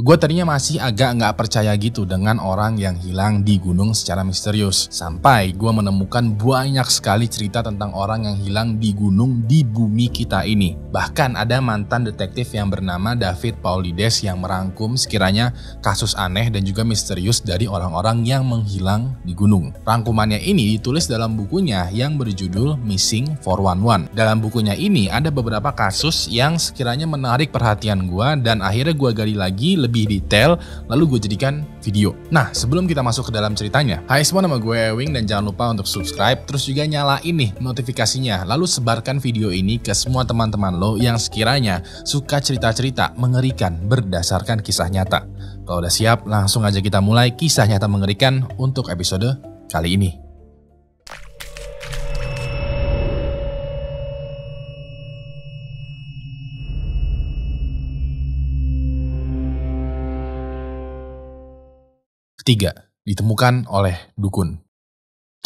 Gue tadinya masih agak nggak percaya gitu dengan orang yang hilang di gunung secara misterius. Sampai gue menemukan banyak sekali cerita tentang orang yang hilang di gunung di bumi kita ini. Bahkan ada mantan detektif yang bernama David Paulides yang merangkum sekiranya kasus aneh dan juga misterius dari orang-orang yang menghilang di gunung. Rangkumannya ini ditulis dalam bukunya yang berjudul Missing 411. Dalam bukunya ini ada beberapa kasus yang sekiranya menarik perhatian gue dan akhirnya gue gali lagi lebih detail, lalu gue jadikan video. Nah, sebelum kita masuk ke dalam ceritanya, hai semua nama gue Ewing dan jangan lupa untuk subscribe, terus juga nyalain nih notifikasinya, lalu sebarkan video ini ke semua teman-teman lo yang sekiranya suka cerita-cerita mengerikan berdasarkan kisah nyata. Kalau udah siap, langsung aja kita mulai kisah nyata mengerikan untuk episode kali ini. Ketiga, ditemukan oleh dukun.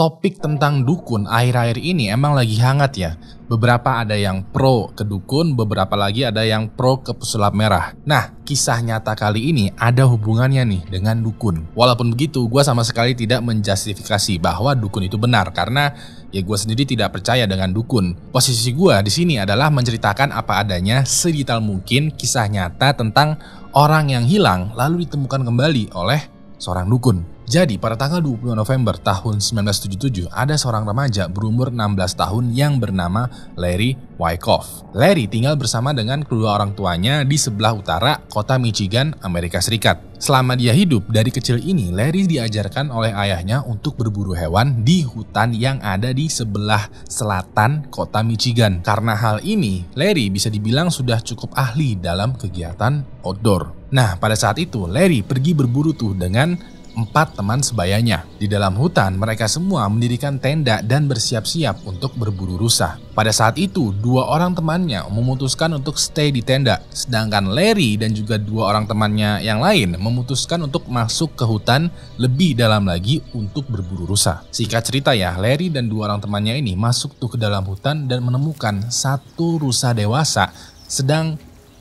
Topik tentang dukun akhir-akhir ini emang lagi hangat ya. Beberapa ada yang pro ke dukun, beberapa lagi ada yang pro ke pesulap merah. Nah, kisah nyata kali ini ada hubungannya nih dengan dukun. Walaupun begitu, gue sama sekali tidak menjustifikasi bahwa dukun itu benar karena ya gue sendiri tidak percaya dengan dukun. Posisi gue di sini adalah menceritakan apa adanya sedetail mungkin kisah nyata tentang orang yang hilang lalu ditemukan kembali oleh seorang dukun. Jadi pada tanggal 20 November tahun 1977 ada seorang remaja berumur 16 tahun yang bernama Larry Wyckoff. Larry tinggal bersama dengan kedua orang tuanya di sebelah utara kota Michigan, Amerika Serikat. Selama dia hidup dari kecil ini, Larry diajarkan oleh ayahnya untuk berburu hewan di hutan yang ada di sebelah selatan kota Michigan. Karena hal ini, Larry bisa dibilang sudah cukup ahli dalam kegiatan outdoor. Nah, pada saat itu Larry pergi berburu tuh dengan empat teman sebayanya. Di dalam hutan, mereka semua mendirikan tenda dan bersiap-siap untuk berburu rusa. Pada saat itu, dua orang temannya memutuskan untuk stay di tenda, sedangkan Larry dan juga dua orang temannya yang lain memutuskan untuk masuk ke hutan lebih dalam lagi untuk berburu rusa. Singkat cerita ya, Larry dan dua orang temannya ini masuk tuh ke dalam hutan dan menemukan satu rusa dewasa sedang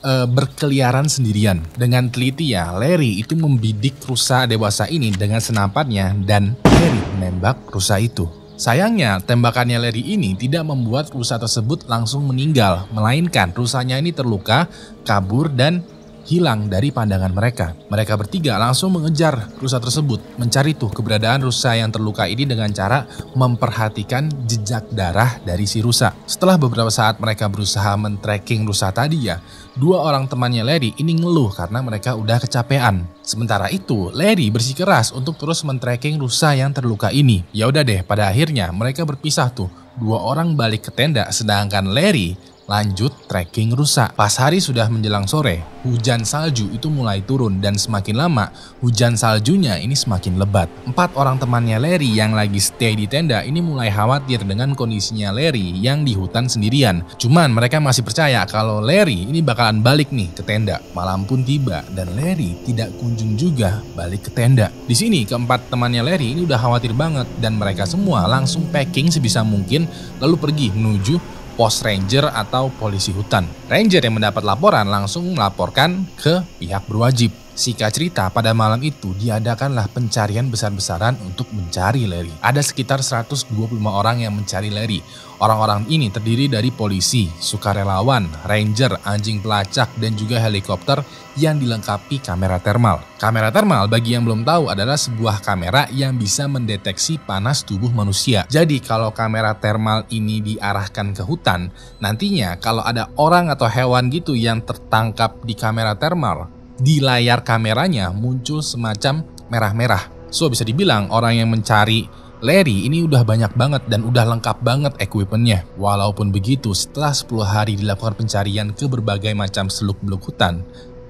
uh, berkeliaran sendirian. Dengan teliti ya, Larry itu membidik rusa dewasa ini dengan senapannya dan Larry menembak rusa itu. Sayangnya, tembakannya Larry ini tidak membuat rusa tersebut langsung meninggal, melainkan rusanya ini terluka, kabur, dan hilang dari pandangan mereka. Mereka bertiga langsung mengejar rusa tersebut, mencari tuh keberadaan rusa yang terluka ini dengan cara memperhatikan jejak darah dari si rusa. Setelah beberapa saat mereka berusaha men-tracking rusa tadi ya, dua orang temannya Larry ini ngeluh karena mereka udah kecapean. Sementara itu, Larry bersikeras untuk terus men-tracking rusa yang terluka ini. Ya udah deh, pada akhirnya mereka berpisah tuh. Dua orang balik ke tenda, sedangkan Larry lanjut trekking rusak. Pas hari sudah menjelang sore, hujan salju itu mulai turun dan semakin lama hujan saljunya ini semakin lebat. Empat orang temannya Larry yang lagi stay di tenda ini mulai khawatir dengan kondisinya Larry yang di hutan sendirian. Cuman mereka masih percaya kalau Larry ini bakalan balik nih ke tenda. Malam pun tiba dan Larry tidak kunjung juga balik ke tenda. Di sini keempat temannya Larry ini udah khawatir banget dan mereka semua langsung packing sebisa mungkin lalu pergi menuju pos ranger atau polisi hutan. Ranger yang mendapat laporan langsung melaporkan ke pihak berwajib. Sika cerita, pada malam itu diadakanlah pencarian besar-besaran untuk mencari Larry. Ada sekitar 125 orang yang mencari Larry. Orang-orang ini terdiri dari polisi, sukarelawan, ranger, anjing pelacak, dan juga helikopter yang dilengkapi kamera termal. Kamera termal bagi yang belum tahu adalah sebuah kamera yang bisa mendeteksi panas tubuh manusia. Jadi kalau kamera termal ini diarahkan ke hutan, nantinya kalau ada orang atau hewan gitu yang tertangkap di kamera termal, di layar kameranya muncul semacam merah-merah. So bisa dibilang orang yang mencari Larry ini udah banyak banget dan udah lengkap banget equipmentnya. Walaupun begitu, setelah 10 hari dilakukan pencarian ke berbagai macam seluk-beluk hutan,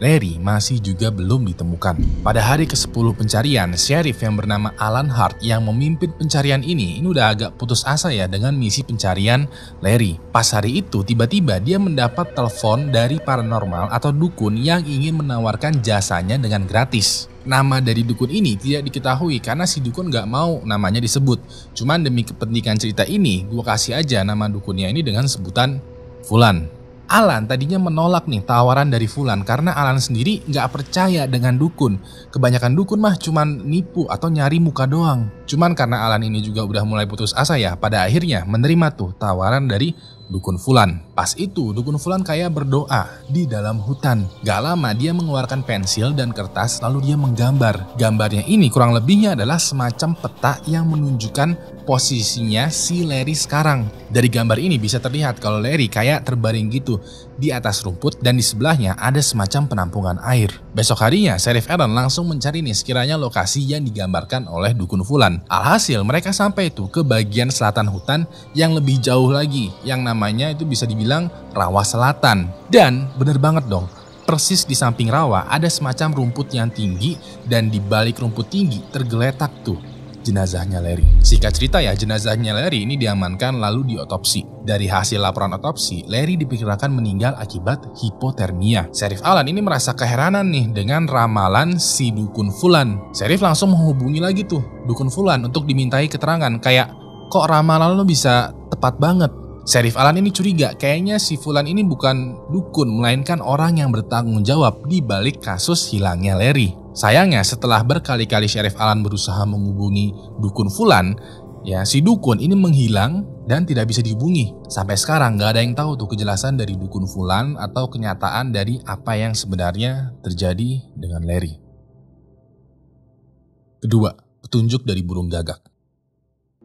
Larry masih juga belum ditemukan. Pada hari ke-10 pencarian, sheriff yang bernama Alan Hart yang memimpin pencarian ini, ini udah agak putus asa ya dengan misi pencarian Larry. Pas hari itu, tiba-tiba dia mendapat telepon dari paranormal atau dukun yang ingin menawarkan jasanya dengan gratis. Nama dari dukun ini tidak diketahui karena si dukun gak mau namanya disebut. Cuman demi kepentingan cerita ini, gue kasih aja nama dukunnya ini dengan sebutan Fulan. Alan tadinya menolak nih tawaran dari Fulan karena Alan sendiri nggak percaya dengan dukun. Kebanyakan dukun mah cuman nipu atau nyari muka doang. Cuman karena Alan ini juga udah mulai putus asa ya, pada akhirnya menerima tuh tawaran dari dukun Fulan. Pas itu dukun Fulan kayak berdoa di dalam hutan. Gak lama dia mengeluarkan pensil dan kertas lalu dia menggambar. Gambarnya ini kurang lebihnya adalah semacam peta yang menunjukkan posisinya si Larry sekarang. Dari gambar ini bisa terlihat kalau Larry kayak terbaring gitu di atas rumput dan di sebelahnya ada semacam penampungan air. Besok harinya, Sheriff Aaron langsung mencari nih sekiranya lokasi yang digambarkan oleh dukun Fulan. Alhasil mereka sampai itu ke bagian selatan hutan yang lebih jauh lagi, yang namanya itu bisa dibilang rawa selatan. Dan bener banget dong, persis di samping rawa ada semacam rumput yang tinggi dan di balik rumput tinggi tergeletak tuh jenazahnya Larry. Singkat cerita ya, jenazahnya Larry ini diamankan lalu diotopsi. Dari hasil laporan otopsi, Larry diperkirakan meninggal akibat hipotermia. Sheriff Alan ini merasa keheranan nih dengan ramalan si dukun Fulan. Sheriff langsung menghubungi lagi tuh dukun Fulan untuk dimintai keterangan kayak kok ramalan lo bisa tepat banget Sheriff Alan ini curiga, kayaknya si Fulan ini bukan dukun, melainkan orang yang bertanggung jawab di balik kasus hilangnya Larry. Sayangnya setelah berkali-kali Sheriff Alan berusaha menghubungi dukun Fulan, ya si dukun ini menghilang dan tidak bisa dihubungi. Sampai sekarang nggak ada yang tahu tuh kejelasan dari dukun Fulan atau kenyataan dari apa yang sebenarnya terjadi dengan Larry. Kedua, petunjuk dari burung gagak.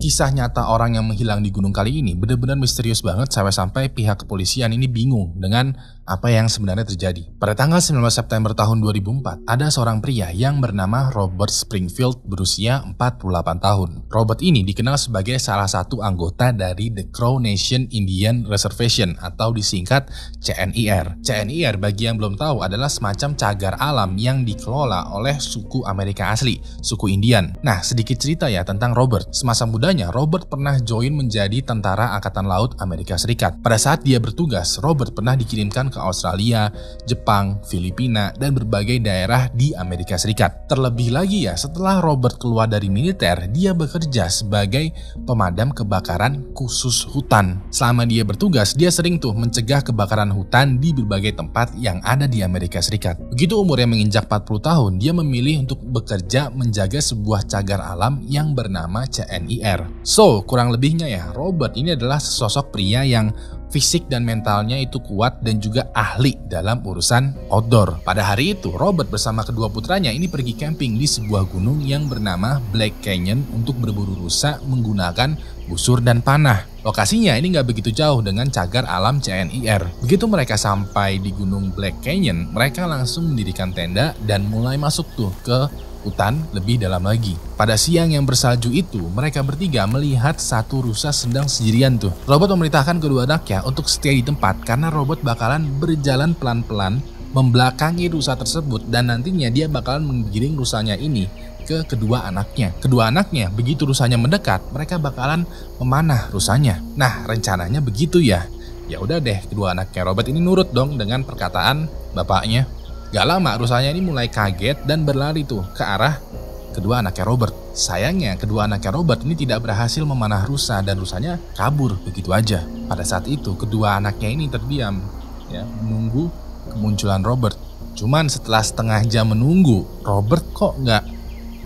Kisah nyata orang yang menghilang di gunung kali ini benar-benar misterius banget sampai-sampai pihak kepolisian ini bingung dengan apa yang sebenarnya terjadi. Pada tanggal 19 September tahun 2004, ada seorang pria yang bernama Robert Springfield berusia 48 tahun. Robert ini dikenal sebagai salah satu anggota dari The Crow Nation Indian Reservation atau disingkat CNIR. CNIR bagi yang belum tahu adalah semacam cagar alam yang dikelola oleh suku Amerika asli, suku Indian. Nah, sedikit cerita ya tentang Robert. Semasa muda mudanya, Robert pernah join menjadi tentara Angkatan Laut Amerika Serikat. Pada saat dia bertugas, Robert pernah dikirimkan ke Australia, Jepang, Filipina, dan berbagai daerah di Amerika Serikat. Terlebih lagi ya, setelah Robert keluar dari militer, dia bekerja sebagai pemadam kebakaran khusus hutan. Selama dia bertugas, dia sering tuh mencegah kebakaran hutan di berbagai tempat yang ada di Amerika Serikat. Begitu umurnya menginjak 40 tahun, dia memilih untuk bekerja menjaga sebuah cagar alam yang bernama CNIR. So, kurang lebihnya ya, Robert ini adalah sosok pria yang fisik dan mentalnya itu kuat dan juga ahli dalam urusan outdoor. Pada hari itu, Robert bersama kedua putranya ini pergi camping di sebuah gunung yang bernama Black Canyon untuk berburu rusa menggunakan busur dan panah. Lokasinya ini nggak begitu jauh dengan cagar alam CNIR. Begitu mereka sampai di gunung Black Canyon, mereka langsung mendirikan tenda dan mulai masuk tuh ke hutan lebih dalam lagi. Pada siang yang bersalju itu, mereka bertiga melihat satu rusa sedang sendirian tuh. Robot memerintahkan kedua anaknya untuk stay di tempat karena robot bakalan berjalan pelan-pelan membelakangi rusa tersebut dan nantinya dia bakalan menggiring rusanya ini ke kedua anaknya. Kedua anaknya begitu rusanya mendekat, mereka bakalan memanah rusanya. Nah, rencananya begitu ya. Ya udah deh, kedua anaknya Robert ini nurut dong dengan perkataan bapaknya. Gak lama rusanya ini mulai kaget dan berlari tuh ke arah kedua anaknya Robert. Sayangnya kedua anaknya Robert ini tidak berhasil memanah rusa dan rusanya kabur begitu aja. Pada saat itu kedua anaknya ini terdiam ya menunggu kemunculan Robert. Cuman setelah setengah jam menunggu, Robert kok nggak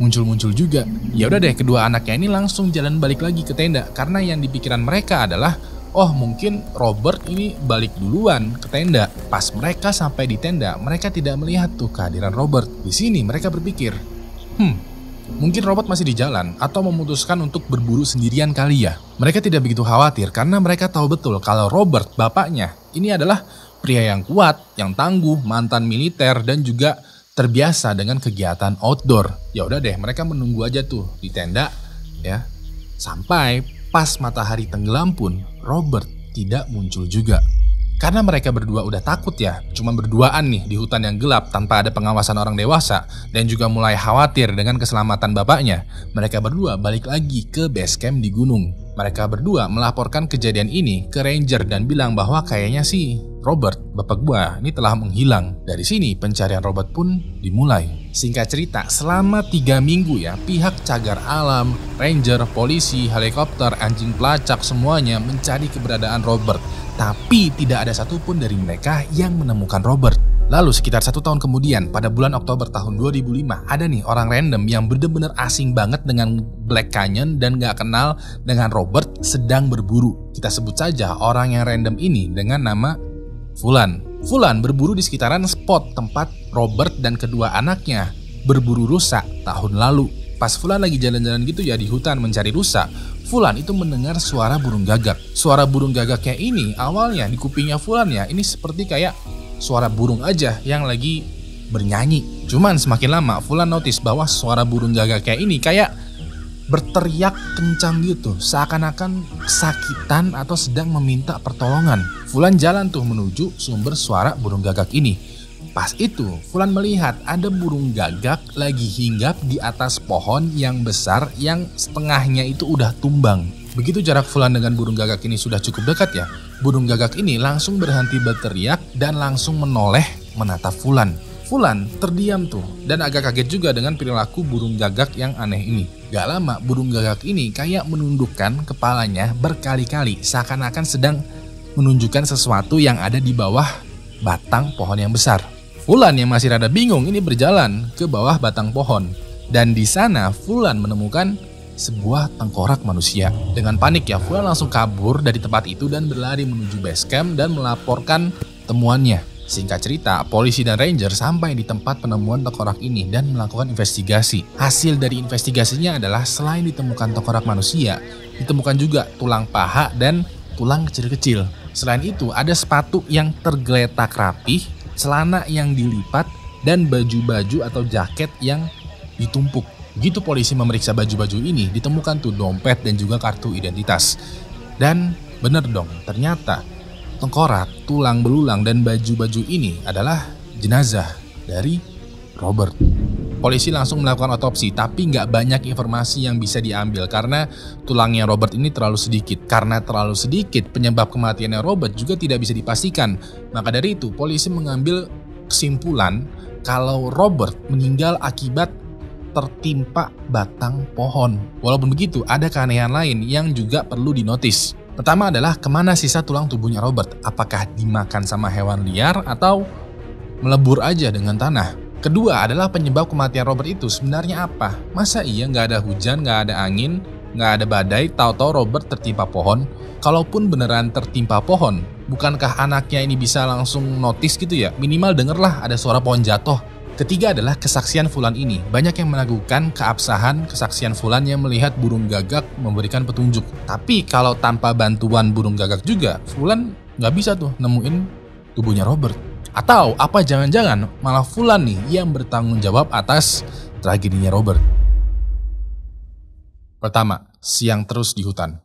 muncul-muncul juga. Ya udah deh kedua anaknya ini langsung jalan balik lagi ke tenda karena yang dipikiran mereka adalah oh mungkin Robert ini balik duluan ke tenda. Pas mereka sampai di tenda, mereka tidak melihat tuh kehadiran Robert. Di sini mereka berpikir, hmm, mungkin Robert masih di jalan atau memutuskan untuk berburu sendirian kali ya. Mereka tidak begitu khawatir karena mereka tahu betul kalau Robert, bapaknya, ini adalah pria yang kuat, yang tangguh, mantan militer, dan juga terbiasa dengan kegiatan outdoor. Ya udah deh, mereka menunggu aja tuh di tenda ya. Sampai pas matahari tenggelam pun, Robert tidak muncul juga. Karena mereka berdua udah takut ya, cuma berduaan nih di hutan yang gelap tanpa ada pengawasan orang dewasa dan juga mulai khawatir dengan keselamatan bapaknya. Mereka berdua balik lagi ke base camp di gunung. Mereka berdua melaporkan kejadian ini ke ranger dan bilang bahwa kayaknya sih Robert, bapak gua, ini telah menghilang. Dari sini pencarian Robert pun dimulai. Singkat cerita, selama tiga minggu ya, pihak cagar alam, ranger, polisi, helikopter, anjing pelacak semuanya mencari keberadaan Robert. Tapi tidak ada satupun dari mereka yang menemukan Robert. Lalu sekitar satu tahun kemudian, pada bulan Oktober tahun 2005, ada nih orang random yang bener-bener asing banget dengan Black Canyon dan gak kenal dengan Robert sedang berburu. Kita sebut saja orang yang random ini dengan nama Fulan. Fulan berburu di sekitaran spot tempat Robert dan kedua anaknya berburu rusa tahun lalu. Pas Fulan lagi jalan-jalan gitu ya di hutan mencari rusa, Fulan itu mendengar suara burung gagak. Suara burung gagaknya ini awalnya di kupingnya Fulan ya, ini seperti kayak suara burung aja yang lagi bernyanyi. Cuman semakin lama Fulan notice bahwa suara burung gagak kayak ini kayak berteriak kencang gitu, seakan-akan kesakitan atau sedang meminta pertolongan. Fulan jalan tuh menuju sumber suara burung gagak ini. Pas itu, Fulan melihat ada burung gagak lagi hinggap di atas pohon yang besar yang setengahnya itu udah tumbang. Begitu jarak Fulan dengan burung gagak ini sudah cukup dekat ya, burung gagak ini langsung berhenti berteriak dan langsung menoleh menatap Fulan. Fulan terdiam tuh dan agak kaget juga dengan perilaku burung gagak yang aneh ini. Gak lama burung gagak ini kayak menundukkan kepalanya berkali-kali seakan-akan sedang menunjukkan sesuatu yang ada di bawah batang pohon yang besar. Fulan yang masih rada bingung ini berjalan ke bawah batang pohon dan di sana Fulan menemukan sebuah tengkorak manusia. Dengan panik ya, Fulan langsung kabur dari tempat itu dan berlari menuju base camp dan melaporkan temuannya. Singkat cerita, polisi dan ranger sampai di tempat penemuan tengkorak ini dan melakukan investigasi. Hasil dari investigasinya adalah selain ditemukan tengkorak manusia, ditemukan juga tulang paha dan tulang kecil-kecil. Selain itu, ada sepatu yang tergeletak rapih, celana yang dilipat, dan baju-baju atau jaket yang ditumpuk. Begitu polisi memeriksa baju-baju ini, ditemukan tuh dompet dan juga kartu identitas. Dan bener dong, ternyata tengkorak, tulang belulang, dan baju-baju ini adalah jenazah dari Robert. Polisi langsung melakukan otopsi, tapi nggak banyak informasi yang bisa diambil karena tulangnya Robert ini terlalu sedikit. Karena terlalu sedikit, penyebab kematiannya Robert juga tidak bisa dipastikan. Maka dari itu, polisi mengambil kesimpulan kalau Robert meninggal akibat tertimpa batang pohon. Walaupun begitu, ada keanehan lain yang juga perlu dinotis. Pertama adalah ke mana sisa tulang tubuhnya Robert? Apakah dimakan sama hewan liar atau melebur aja dengan tanah? Kedua adalah penyebab kematian Robert itu sebenarnya apa? Masa iya nggak ada hujan, nggak ada angin, nggak ada badai, tahu-tahu Robert tertimpa pohon? Kalaupun beneran tertimpa pohon, bukankah anaknya ini bisa langsung notice gitu ya? Minimal dengerlah ada suara pohon jatuh Ketiga adalah kesaksian Fulan ini. Banyak yang meragukan keabsahan kesaksian Fulan yang melihat burung gagak memberikan petunjuk. Tapi kalau tanpa bantuan burung gagak juga, Fulan nggak bisa tuh nemuin tubuhnya Robert. Atau apa jangan-jangan malah Fulan nih yang bertanggung jawab atas tragedinya Robert. Pertama, siang terus di hutan.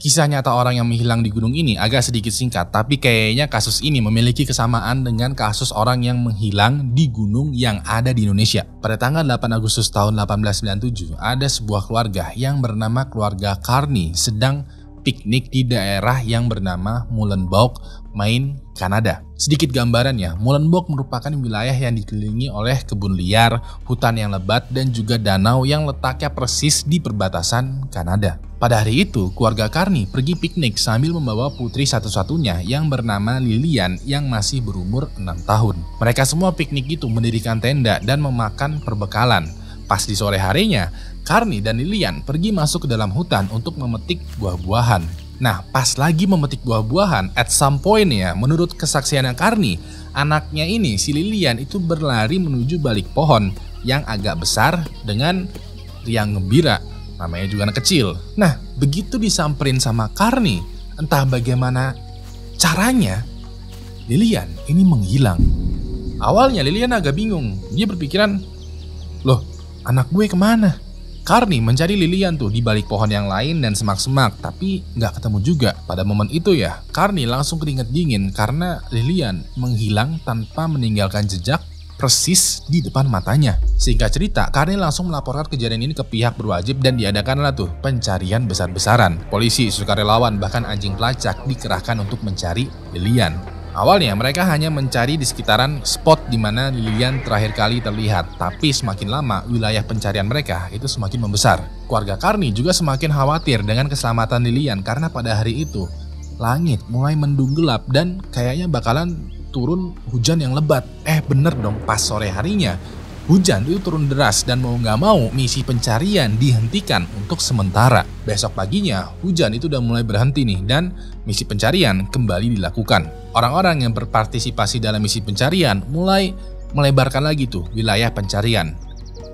Kisah nyata orang yang menghilang di gunung ini agak sedikit singkat, tapi kayaknya kasus ini memiliki kesamaan dengan kasus orang yang menghilang di gunung yang ada di Indonesia. Pada tanggal 8 Agustus tahun 1897, ada sebuah keluarga yang bernama keluarga Carney sedang piknik di daerah yang bernama Mulenbog, Maine, Kanada. Sedikit gambarannya, Mulenbog merupakan wilayah yang dikelilingi oleh kebun liar, hutan yang lebat, dan juga danau yang letaknya persis di perbatasan Kanada. Pada hari itu, keluarga Karni pergi piknik sambil membawa putri satu-satunya yang bernama Lilian yang masih berumur 6 tahun. Mereka semua piknik itu mendirikan tenda dan memakan perbekalan. Pas di sore harinya, Karni dan Lilian pergi masuk ke dalam hutan untuk memetik buah-buahan. Nah, pas lagi memetik buah-buahan, at some point ya, menurut kesaksian yang Karni, anaknya ini, si Lilian itu berlari menuju balik pohon yang agak besar dengan riang gembira. Namanya juga anak kecil. Nah, begitu disamperin sama Karni, entah bagaimana caranya, Lilian ini menghilang. Awalnya Lilian agak bingung. Dia berpikiran, loh anak gue ke mana? Karni mencari Lilian tuh di balik pohon yang lain dan semak-semak, tapi nggak ketemu juga. Pada momen itu ya, Karni langsung keringet dingin karena Lilian menghilang tanpa meninggalkan jejak persis di depan matanya. Singkat cerita, Karni langsung melaporkan kejadian ini ke pihak berwajib dan diadakanlah tuh pencarian besar-besaran. Polisi, sukarelawan, bahkan anjing pelacak dikerahkan untuk mencari Lilian. Awalnya mereka hanya mencari di sekitaran spot di mana Lilian terakhir kali terlihat, tapi semakin lama wilayah pencarian mereka itu semakin membesar. Keluarga Karni juga semakin khawatir dengan keselamatan Lilian karena pada hari itu langit mulai mendung gelap dan kayaknya bakalan turun hujan yang lebat. Eh bener dong pas sore harinya Hujan itu turun deras dan mau nggak mau misi pencarian dihentikan untuk sementara. Besok paginya hujan itu udah mulai berhenti nih dan misi pencarian kembali dilakukan. Orang-orang yang berpartisipasi dalam misi pencarian mulai melebarkan lagi tuh wilayah pencarian.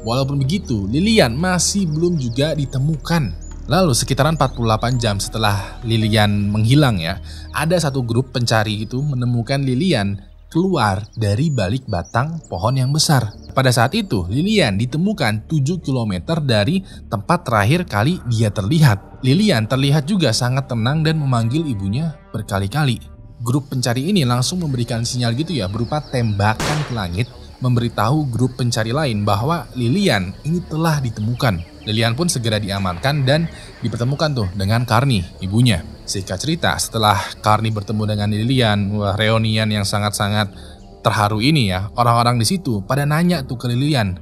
Walaupun begitu, Lilian masih belum juga ditemukan. Lalu sekitaran 48 jam setelah Lilian menghilang ya, ada satu grup pencari itu menemukan Lilian keluar dari balik batang pohon yang besar. Pada saat itu, Lilian ditemukan 7 km dari tempat terakhir kali dia terlihat. Lilian terlihat juga sangat tenang dan memanggil ibunya berkali-kali. Grup pencari ini langsung memberikan sinyal gitu ya berupa tembakan ke langit memberitahu grup pencari lain bahwa Lilian ini telah ditemukan. Lilian pun segera diamankan dan dipertemukan tuh dengan Karni, ibunya. Singkat cerita, setelah Karni bertemu dengan Lilian, wah reunian yang sangat-sangat terharu ini ya, orang-orang di situ pada nanya tuh ke Lilian,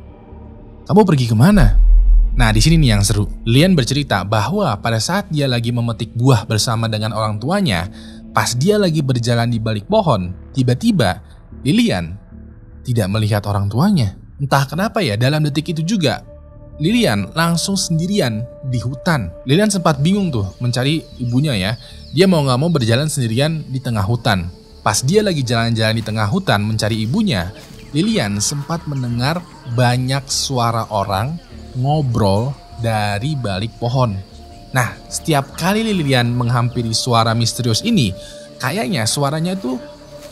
kamu pergi ke mana? Nah di sini nih yang seru. Lilian bercerita bahwa pada saat dia lagi memetik buah bersama dengan orang tuanya, pas dia lagi berjalan di balik pohon, tiba-tiba Lilian tidak melihat orang tuanya. Entah kenapa ya, dalam detik itu juga Lilian langsung sendirian di hutan. Lilian sempat bingung tuh mencari ibunya ya. Dia mau nggak mau berjalan sendirian di tengah hutan. Pas dia lagi jalan-jalan di tengah hutan mencari ibunya, Lilian sempat mendengar banyak suara orang ngobrol dari balik pohon. Nah, setiap kali Lilian menghampiri suara misterius ini, kayaknya suaranya tuh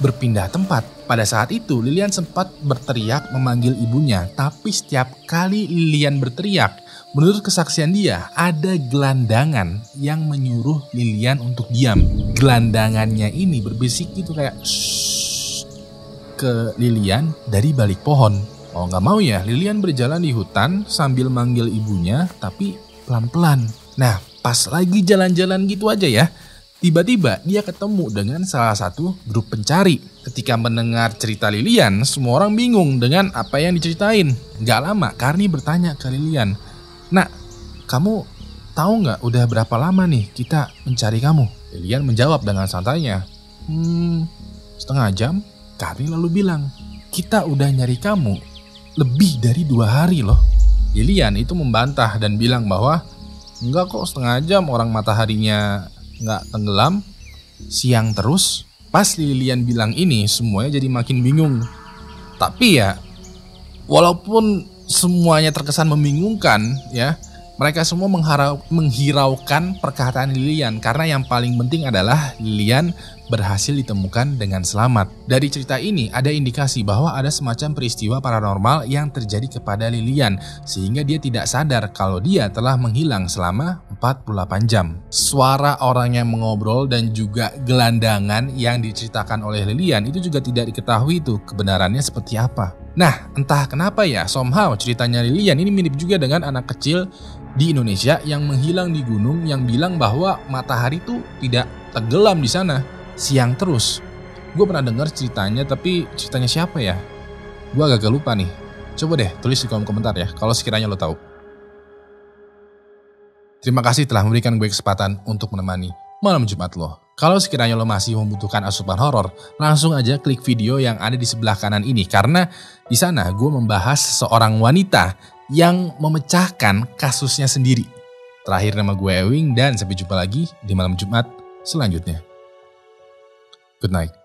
berpindah tempat. Pada saat itu, Lilian sempat berteriak memanggil ibunya, tapi setiap kali Lilian berteriak, menurut kesaksian dia, ada gelandangan yang menyuruh Lilian untuk diam. Gelandangannya ini berbisik gitu kayak ke Lilian dari balik pohon. Oh nggak mau ya, Lilian berjalan di hutan sambil manggil ibunya, tapi pelan-pelan. Nah, pas lagi jalan-jalan gitu aja ya, Tiba-tiba dia ketemu dengan salah satu grup pencari. Ketika mendengar cerita Lilian, semua orang bingung dengan apa yang diceritain. Gak lama, Karni bertanya ke Lilian, Nak, kamu tahu nggak udah berapa lama nih kita mencari kamu? Lilian menjawab dengan santainya, Hmm, setengah jam. Karni lalu bilang, kita udah nyari kamu lebih dari dua hari loh. Lilian itu membantah dan bilang bahwa enggak kok setengah jam orang mataharinya nggak tenggelam, siang terus. Pas Lilian bilang ini, semuanya jadi makin bingung. Tapi ya, walaupun semuanya terkesan membingungkan, ya, mereka semua mengharau, menghiraukan perkataan Lilian karena yang paling penting adalah Lilian berhasil ditemukan dengan selamat. Dari cerita ini ada indikasi bahwa ada semacam peristiwa paranormal yang terjadi kepada Lilian sehingga dia tidak sadar kalau dia telah menghilang selama 48 jam. Suara orang yang mengobrol dan juga gelandangan yang diceritakan oleh Lilian itu juga tidak diketahui itu kebenarannya seperti apa. Nah, entah kenapa ya, somehow ceritanya Lilian ini mirip juga dengan anak kecil di Indonesia yang menghilang di gunung yang bilang bahwa matahari itu tidak tenggelam di sana siang terus. Gue pernah dengar ceritanya, tapi ceritanya siapa ya? Gue agak lupa nih. Coba deh tulis di kolom komentar ya, kalau sekiranya lo tahu. Terima kasih telah memberikan gue kesempatan untuk menemani malam Jumat lo. Kalau sekiranya lo masih membutuhkan asupan horor, langsung aja klik video yang ada di sebelah kanan ini karena di sana gue membahas seorang wanita yang memecahkan kasusnya sendiri. Terakhir nama gue Ewing dan sampai jumpa lagi di malam Jumat selanjutnya. Good night.